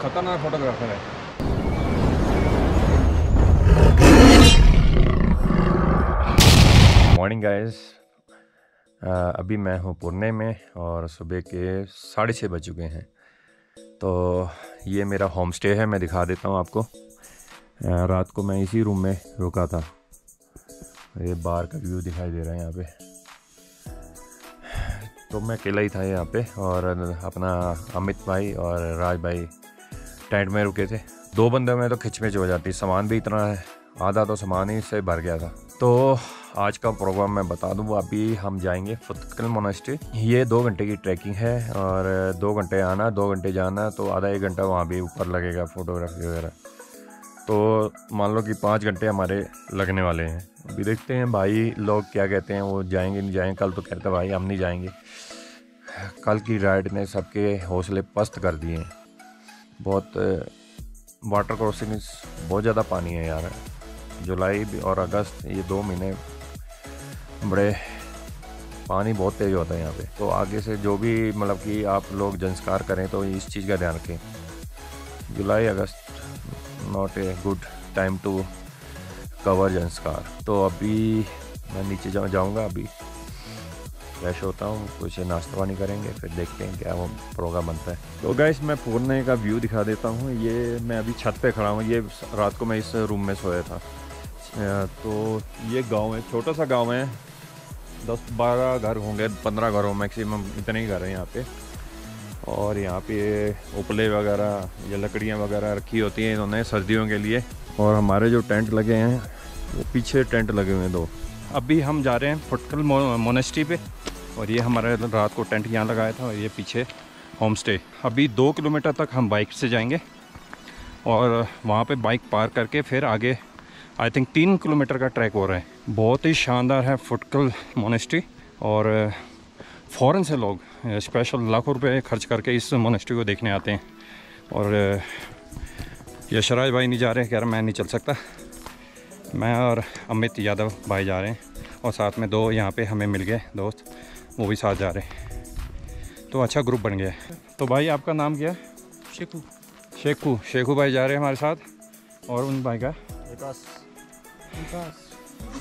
खतरनाक फोटोग्राफर है। Morning guys अभी मैं हूँ पुणे में और सुबह के साढ़े छः बज चुके हैं। तो ये मेरा होम स्टे है, मैं दिखा देता हूँ आपको। रात को मैं इसी रूम में रुका था। ये बाहर का व्यू दिखाई दे रहा है यहाँ पे। तो मैं अकेला ही था यहाँ पे और अपना अमित भाई और राज भाई टेंट में रुके थे। दो बंदे में तो खिचमिच हो जाती। सामान भी इतना है। आधा तो सामान ही से भर गया था। तो आज का प्रोग्राम मैं बता दूँ, अभी हम जाएँगे फुतकल मोनास्ट्री ये दो घंटे की ट्रैकिंग है और दो घंटे आना, दो घंटे जाना तो आधा एक घंटा वहाँ भी ऊपर लगेगा फोटोग्राफी वगैरह। तो मान लो कि पाँच घंटे हमारे लगने वाले हैं। अभी देखते हैं भाई लोग क्या कहते हैं, वो जाएँगे, नहीं जाएँगे। कल तो कहते भाई हम नहीं जाएँगे। कल की राइड ने सबके हौसले पस्त कर दिए हैं। बहुत वाटर क्रॉसिंग बहुत ज़्यादा पानी है यार। जुलाई और अगस्त ये दो महीने बड़े पानी बहुत तेज़ होता है यहाँ पे। तो आगे से जो भी मतलब कि आप लोग संस्कार करें तो इस चीज़ का ध्यान रखें। July, August not a good time to cover संस्कार। तो अभी मैं नीचे जाऊँ जाऊँगा अभी। फ्रेश होता हूँ कुछ नाश्ता पानी करेंगे, फिर देखते हैं क्या वो प्रोग्राम बनता है। तो गैस मैं पुणे का व्यू दिखा देता हूँ। ये मैं अभी छत पे खड़ा हूँ। ये रात को मैं इस रूम में सोया था। तो ये गाँव है छोटा सा गाँव है। दस बारह घर होंगे, पंद्रह घर हो मैक्सिमम इतने ही घर हैं यहाँ पे। और यहाँ पे उपले वगैरह, या लकड़ियाँ वगैरह रखी होती हैं इन्होंने सर्दियों के लिए। और हमारे जो टेंट लगे हैं, वो पीछे टेंट लगे हुए हैं दो। अभी हम जा रहे हैं फुटकल मोनेस्ट्री पे। और ये हमारे रात को टेंट यहाँ लगाया था और ये पीछे होम स्टे अभी दो किलोमीटर तक हम बाइक से जाएँगे और वहाँ पे बाइक पार करके फिर आगे आई थिंक तीन किलोमीटर का ट्रैक हो रहा है। बहुत ही शानदार है फुटकल मोनेस्ट्री और फ़ौरन से लोग स्पेशल लाखों रुपए खर्च करके इस मोनेस्ट्री को देखने आते हैं। और यशराज भाई नहीं जा रहे कह रहे मैं नहीं चल सकता। मैं और अमित यादव भाई जा रहे हैं और साथ में दो यहाँ पे हमें मिल गए दोस्त। वो भी साथ जा रहे हैं। तो अच्छा ग्रुप बन गया। है तो भाई आपका नाम क्या है? शेखू शेखू शेखू भाई जा रहे हैं हमारे साथ। और उन भाई का? विकास।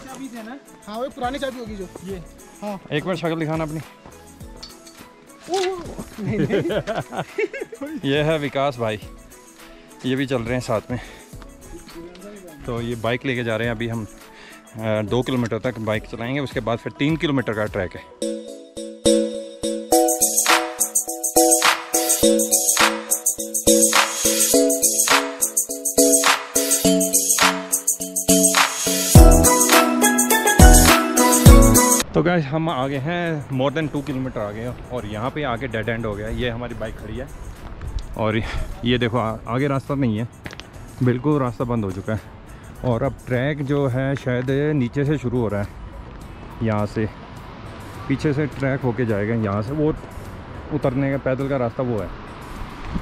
चाबी देना हाँ वही पुरानी चाबी होगी जो। ये। हाँ। एक मिनट शक्ल दिखाना अपनी। ये है विकास भाई। ये भी चल रहे हैं साथ में। तो ये बाइक लेके जा रहे हैं अभी हम। दो किलोमीटर तक बाइक चलाएँगे उसके बाद फिर तीन किलोमीटर का ट्रैक है। तो गैस हम आगे हैं मोर देन टू किलोमीटर आगे और यहाँ पे आगे डेड एंड हो गया ये हमारी बाइक खड़ी है। और ये देखो आ, आगे रास्ता नहीं है। बिल्कुल रास्ता बंद हो चुका है। और अब ट्रैक जो है शायद नीचे से शुरू हो रहा है। यहाँ से पीछे से ट्रैक होके जाएगा। यहाँ से वो उतरने का पैदल का रास्ता वो है।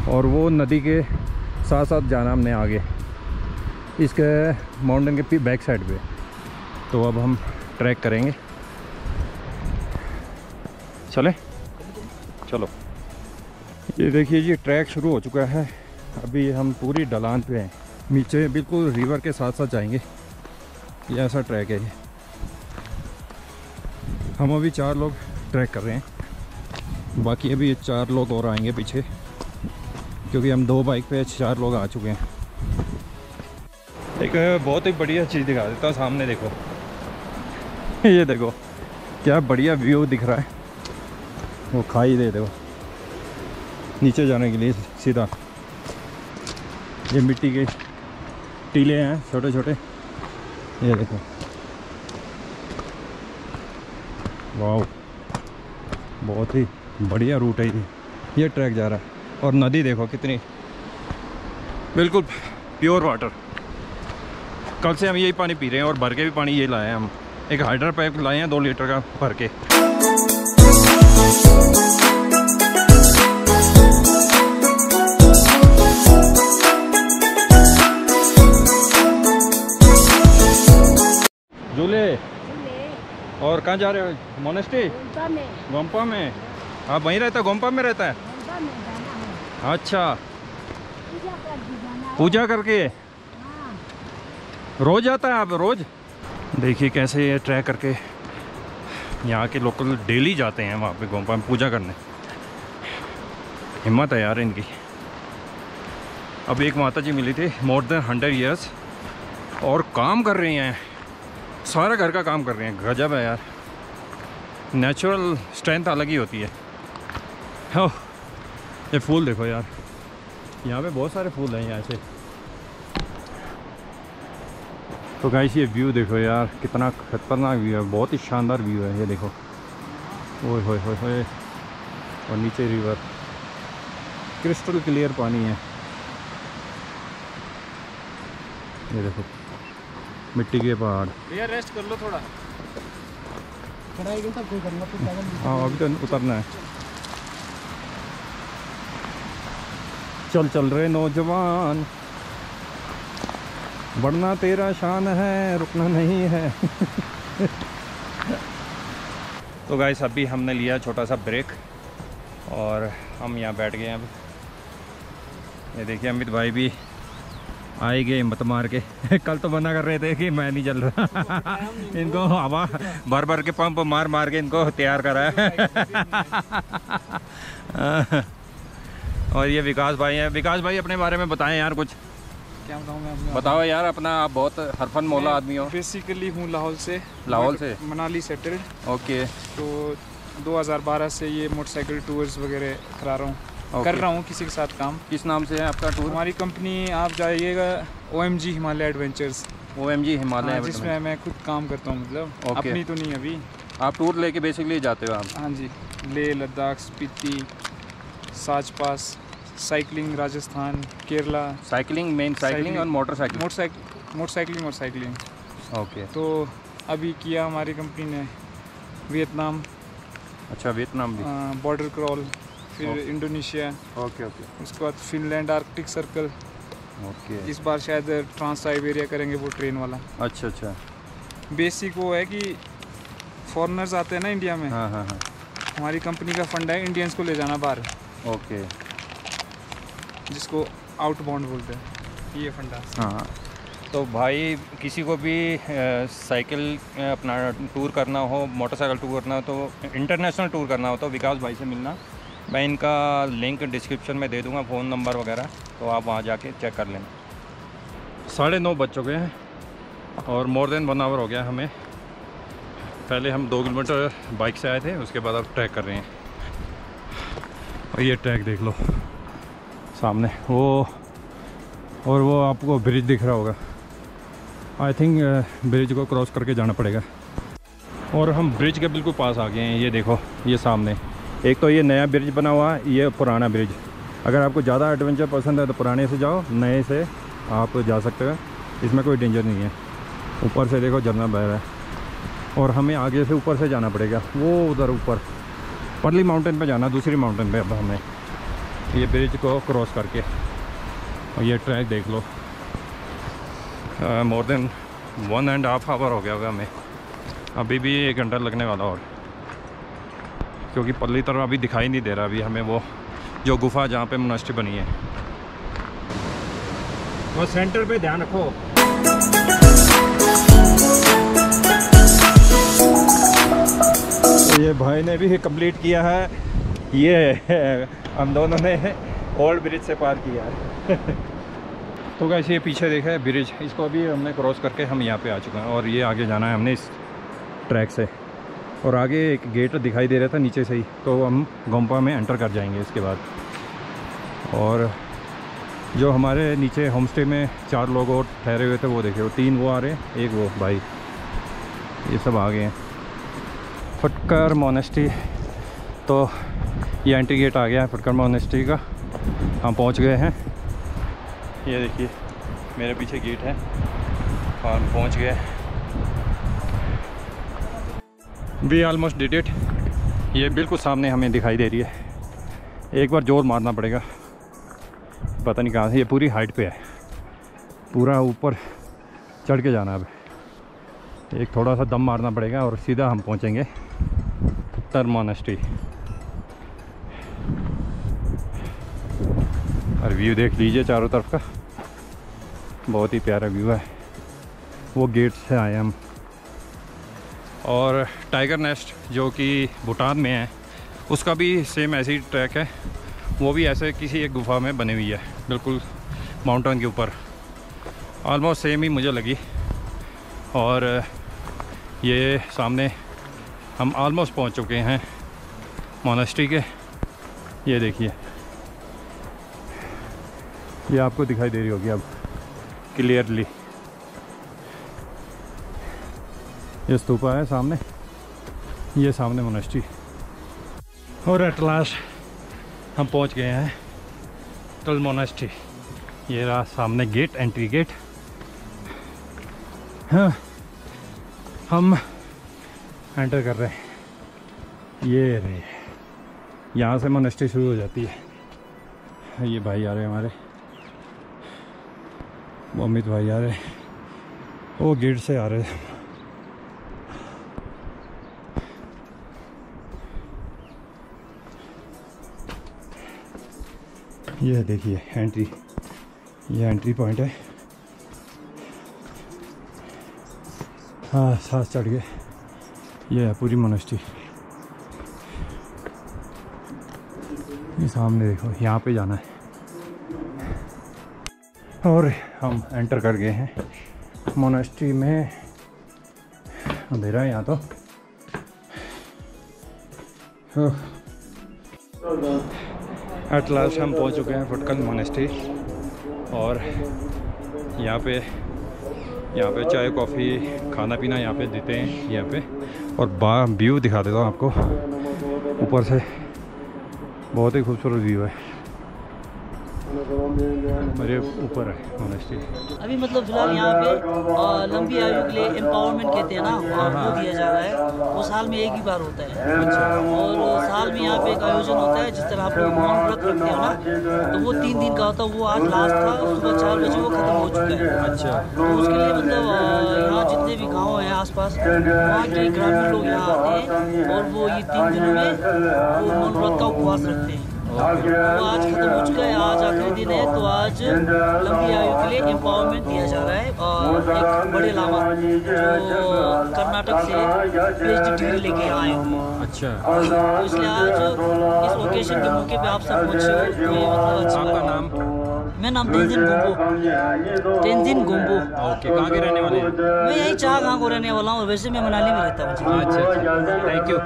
और वो नदी के साथ साथ जाना हमने आगे। इसके माउंटेन के बैक साइड पे। तो अब हम ट्रैक करेंगे। चले। चलो। ये देखिए जी, ट्रैक शुरू हो चुका है। अभी हम पूरी ढलान पे हैं। नीचे बिल्कुल रिवर के साथ साथ जाएँगे। ये ऐसा ट्रैक है ये। हम अभी चार लोग ट्रैक कर रहे हैं। बाकी अभी चार लोग और आएँगे पीछे। क्योंकि हम दो बाइक पे चार लोग आ चुके हैं। एक, बहुत ही बढ़िया चीज़ दिखा देता हूँ सामने, देखो। ये देखो, क्या बढ़िया व्यू दिख रहा है। वो खाई दे देखो नीचे जाने के लिए सीधा ये मिट्टी के टीले हैं छोटे छोटे ये देखो वाह बहुत ही बढ़िया रूट है ये ये ट्रैक जा रहा है और नदी देखो कितनी बिल्कुल प्योर वाटर। कल से हम यही पानी पी रहे हैं और भर के भी पानी ये लाए हैं हम। एक हाइड्रा पाइप लाए हैं, दो लीटर का भर के। और कहाँ जा रहे हो? मोनेस्टी गोम्पा में। आप वहीं रहता है? गोम्पा में रहता है? अच्छा। पूजा करके? हाँ। रोज आता है आप? रोज? देखिए कैसे ये ट्रैक करके यहाँ के लोकल डेली जाते हैं वहाँ पे गोम्पा में पूजा करने। हिम्मत है यार इनकी। अब एक माता जी मिली थी मोर देन हंड्रेड ईयर्स और काम कर रही हैं। सारा घर का काम कर रही हैं। गजब है यार। नेचुरल स्ट्रेंथ अलग ही होती है। हो ये फूल देखो यार। यहाँ पे बहुत सारे फूल हैं यहाँ से। तो गाइस ये व्यू देखो यार कितना खतरनाक व्यू है बहुत ही शानदार व्यू है ये देखो। ओए होए होए होए। और नीचे रिवर क्रिस्टल क्लियर पानी है। ये देखो मिट्टी के पहाड़। भैया रेस्ट कर लो थोड़ा। हाँ अभी तो उतरना है। चल चल रहे नौजवान। बढ़ना तेरा शान है, रुकना नहीं है। तो गाइस अभी हमने लिया छोटा सा ब्रेक और हम यहाँ बैठ गए हैं अब। ये देखिए, अमित भाई भी आए गए हिम्मत मार के। कल तो मना कर रहे थे कि मैं नहीं चल रहा। इनको हवा भर भर के पंप मार मार के इनको तैयार करा है। और ये विकास भाई हैं। विकास भाई अपने बारे में बताएँ यार कुछ। क्या बताऊँ मैं अपने बताओ यार अपना आप बहुत हरफन मौला आदमी हो। बेसिकली हूँ लाहौल से। लाहौल से? Manali settled okay. तो 2012 से ये मोटरसाइकिल टूर्स वगैरह करा रहा हूँ। कर रहा हूँ किसी के साथ काम। किस नाम से है आपका टूर हमारी कंपनी आप जाइएगा O M G Himalaya adventures O M G Himalaya हाँ, जिसमें मैं खुद काम करता हूँ मतलब। Okay. अपनी तो नहीं अभी। आप टूर लेके बेसिकली जाते हो आप? हाँ जी। Leh Ladakh Spiti Sach pass. Cycling Rajasthan Kerala cycling main cycling. और मोटरसाइकिल मोटरसाइकिल मोटरसाइकिलिंग और साइकिलिंग ओके तो अभी किया हमारी कंपनी ने वियतनाम अच्छा वियतनाम भी. बॉर्डर क्रॉल फिर इंडोनेशिया ओके ओके उसके बाद फिनलैंड आर्कटिक सर्कल ओके इस बार शायद ट्रांस साइबेरिया करेंगे वो ट्रेन वाला. अच्छा अच्छा. बेसिक वो है कि फॉरनर्स आते हैं ना इंडिया में. हाँ हाँ हाँ. हमारी कंपनी का फंड है इंडियंस को ले जाना बाहर. ओके जिसको आउट बाउंड बोलते हैं। ये फंडा। हाँ तो भाई किसी को भी साइकिल अपना टूर करना हो मोटरसाइकिल टूर करना हो तो इंटरनेशनल टूर करना हो तो विकास भाई से मिलना। मैं इनका लिंक डिस्क्रिप्शन में दे दूँगा फ़ोन नंबर वगैरह तो आप वहाँ जाके चेक कर लेना। साढ़े नौ बज चुके हैं और मोर देन वन आवर हो गया हमें। पहले हम दो किलोमीटर बाइक से आए थे उसके बाद अब ट्रैक कर रहे हैं। और ये ट्रैक देख लो। सामने। वो, और वो आपको ब्रिज दिख रहा होगा। आई थिंक ब्रिज को क्रॉस करके जाना पड़ेगा। और हम ब्रिज के बिल्कुल पास आ गए हैं। ये देखो, ये सामने। एक तो ये नया ब्रिज बना हुआ है ये पुराना ब्रिज अगर आपको ज़्यादा एडवेंचर पसंद है तो पुराने से जाओ, नए से आप जा सकते हो। इसमें कोई डेंजर नहीं है। ऊपर से देखो, झरना बह रहा है। और हमें आगे से ऊपर से जाना पड़ेगा। वो उधर ऊपर। पर्ली माउंटेन पे जाना, दूसरी माउंटेन पे अब हमें। ये ब्रिज को क्रॉस करके। और ये ट्रैक देख लो। More than one and half hour हो गया होगा हमें। अभी भी एक घंटा लगने वाला और। क्योंकि पल्ली तरह अभी दिखाई नहीं दे रहा, अभी हमें वो जो गुफा जहाँ पे मोनास्ट्री बनी है। वो सेंटर पे ध्यान रखो। ये भाई ने भी कंप्लीट किया है। ये हम दोनों ने ओल्ड ब्रिज से पार किया है। तो कैसे ये पीछे देखा है ब्रिज। इसको अभी हमने क्रॉस करके हम यहाँ पे आ चुके हैं और ये आगे जाना है हमने इस ट्रैक से। और आगे एक गेट दिखाई दे रहा था नीचे से ही। तो हम गोम्पा में एंटर कर जाएँगे इसके बाद। और जो हमारे नीचे होम स्टे में चार लोग और ठहरे हुए थे, वो देखे। वो तीन वो आ रहे एक वो, भाई। ये सब आ गए हैं। फटकर मोनेस्टी तो ये एंट्री गेट आ गया है फटकर मोनेस्ट्री का। हम पहुँच गए हैं। ये देखिए, मेरे पीछे गेट है और हम पहुँच गए वी ऑलमोस्ट डिड इट ये बिल्कुल सामने हमें दिखाई दे रही है। एक बार ज़ोर मारना पड़ेगा। पता नहीं कहाँ से, ये पूरी हाइट पे है। पूरा ऊपर चढ़ के जाना है अब। एक थोड़ा सा दम मारना पड़ेगा और सीधा हम पहुँचेंगे उत्तर मोनेस्ट्री और व्यू देख लीजिए चारों तरफ़ का। बहुत ही प्यारा व्यू है। वो गेट से आए हम। और टाइगर नेस्ट जो कि भूटान में है, उसका भी सेम ऐसी ही ट्रैक है। वो भी ऐसे किसी एक गुफा में बनी हुई है। बिल्कुल माउंटेन के ऊपर। ऑलमोस्ट सेम ही मुझे लगी। और ये सामने हम ऑलमोस्ट पहुँच चुके हैं। मोनास्ट्री के। ये देखिए। ये आपको दिखाई दे रही होगी अब क्लियरली ये स्तूपा है सामने। ये सामने मोनास्ट्री और एट लास्ट हम पहुँच गए हैं टल मोनास्ट्री ये रहा सामने गेट एंट्री गेट हाँ हम एंटर कर रहे हैं। ये रहे, यहाँ से मोनेस्ट्री शुरू हो जाती है। ये भाई आ रहे हैं हमारे। वो अमित भाई आ रहे वो गेट से आ रहे ये देखिए एंट्री ये एंट्री पॉइंट है। हाँ सांस चढ़ गए। ये है पूरी मोनेस्ट्री ये सामने देखो, यहाँ पे जाना है। और हम एंटर कर गए हैं मोनेस्ट्री में। अंधेरा है यहाँ तो। एट लास्ट हम पहुँच चुके हैं फुटकल मोनेस्ट्री और यहाँ पे यहाँ पे चाय कॉफ़ी खाना पीना यहाँ पे देते हैं यहाँ पे। और बा व्यू दिखा देता हूँ आपको। ऊपर से बहुत ही खूबसूरत व्यू है। मेरे ऊपर है अभी मतलब फ़िलहाल यहाँ पे लंबी आयु के लिए एम्पावरमेंट कहते हैं ना वो दिया जा रहा है वो साल में एक ही बार होता है। अच्छा। और साल में यहाँ पे एक आयोजन होता है जिस तरह आप लोग मौन व्रत रखते हो ना तो वो तीन दिन का होता है वो आज लास्ट था सुबह चार बजे वो खत्म हो चुका है। अच्छा। तो उसके लिए मतलब यहाँ जितने भी गाँव हैं आसपास वहाँ के ग्रामीण लोग यहाँ आते हैं और वो ये तीन दिनों में वो मौन व्रत का उपवास रखते हैं। आज खत्म हो चुका है आज आखिरी दिन है तो आज लंबी आयु के लिए एम्पावरमेंट दिया जा रहा है और एक बड़े लामा जो कर्नाटक से डिग्री लेके आए हुए हैं। अच्छा। तो इसलिए आज इस ओकेशन के मौके पे आप सब मतलब अच्छा आपका नाम? मेरा नाम तेंजिन गोम्बो तेंजिन गोम्बो ओके कहाँ के रहने वाले हैं? मैं यही चाह गाँव को रहने वाला हूँ वैसे मैं मनाली में रहता हूँ अच्छा अच्छा थैंक यू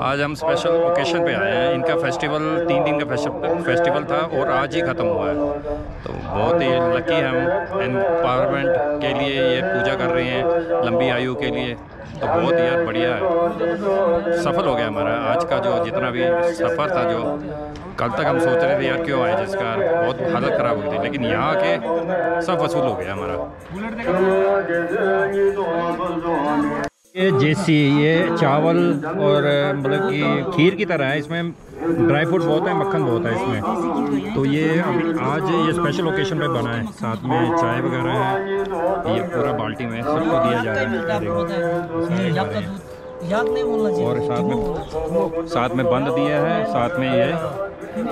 आज हम स्पेशल ओकेशन पे आए हैं। इनका फेस्टिवल तीन दिन का फेस्टिवल फेस्टिवल था और आज ही ख़त्म हुआ है। तो बहुत ही लकी हम। एम्पावरमेंट के लिए ये पूजा कर रहे हैं लंबी आयु के लिए। तो बहुत ही यार बढ़िया है। सफल हो गया हमारा। आज का जो जितना भी सफ़र था जो कल तक हम सोच रहे थे यार क्यों आए जिसका बहुत हालत ख़राब हो गई थी लेकिन यहाँ आके सब वसूल हो गया हमारा। ये जेसी ये चावल और मतलब कि खीर की तरह है इसमें ड्राई फ्रूट बहुत है मक्खन बहुत है इसमें। तो ये अभी आज ये स्पेशल ओकेशन पे बना है साथ में चाय वगैरह है ये पूरा बाल्टी में सबको दिया जा रहा है। और साथ में साथ में बंद दिया है साथ में ये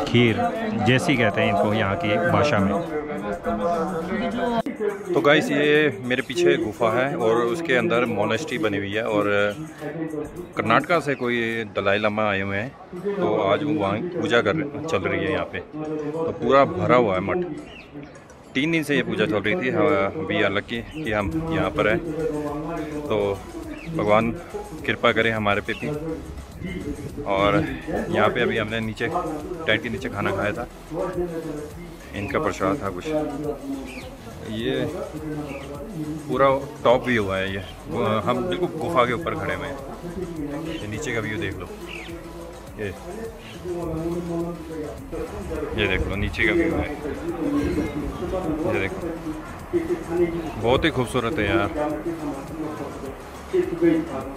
खीर, जैसी कहते हैं इनको यहाँ की भाषा में। तो गाइस ये मेरे पीछे गुफा है और उसके अंदर मोनेस्टी बनी हुई है और कर्नाटका से कोई दलाई लामा आए हुए हैं। तो आज वो वहाँ पूजा कर, चल रही है यहाँ पे। तो पूरा भरा हुआ है मठ। तीन दिन से ये पूजा चल रही थी। वी आर लकी कि हम यहाँ पर हैं। तो भगवान कृपा करें हमारे पे भी। और यहाँ पे अभी हमने नीचे टेंट के नीचे खाना खाया था। इनका प्रसाद था कुछ। ये पूरा टॉप व्यू है ये। हम बिल्कुल गुफा के ऊपर खड़े हुए हैं। ये नीचे का व्यू देख लो। ये। ये देख लो, नीचे का व्यू है। ये देखो। बहुत ही खूबसूरत है यार। Tipo, coitado.